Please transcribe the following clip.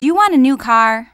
Do you want a new car?